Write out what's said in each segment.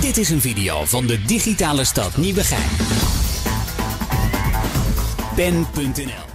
Dit is een video van de digitale stad Nieuwegein. Pen.nl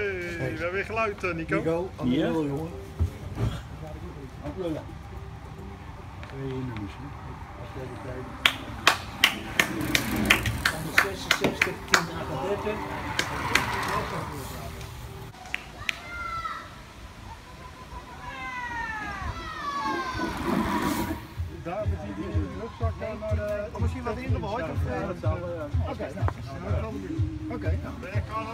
We hebben weer geluid, eh, Nico. Nico, aan jongen. Twee de misschien. Als jij de tijd. 166, 1038. Daar met die in de rugzak daar naar de... Oh, misschien wat in de of, eh, dat zal... Oké, nou, kan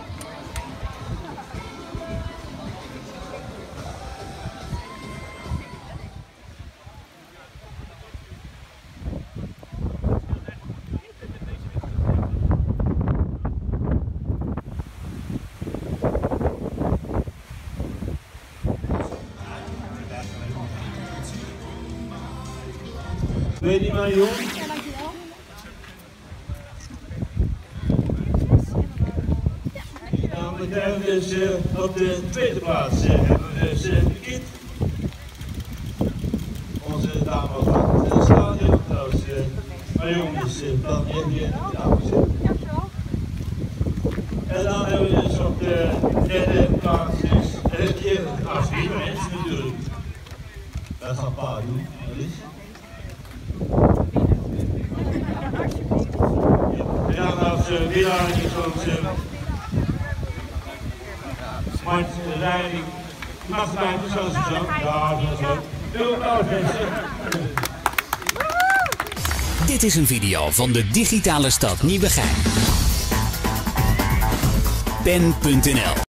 je je maar jong? Dan betreft dus eh, op de tweede plaats eh, hebben we dus uh, Kit. Onze dame van het uh, stadion. Trouwens, uh, maar jong is uh, dan in de dames. En dan hebben we dus op de derde plaats dus uh, je als vier mensen natuurlijk. Dat gaat pa doen. Dat is. Is onze. Mag mij zo zo? Ja, is ook. Heel applaus mensen. Dit is een video van de digitale stad Nieuwegein. Pen.nl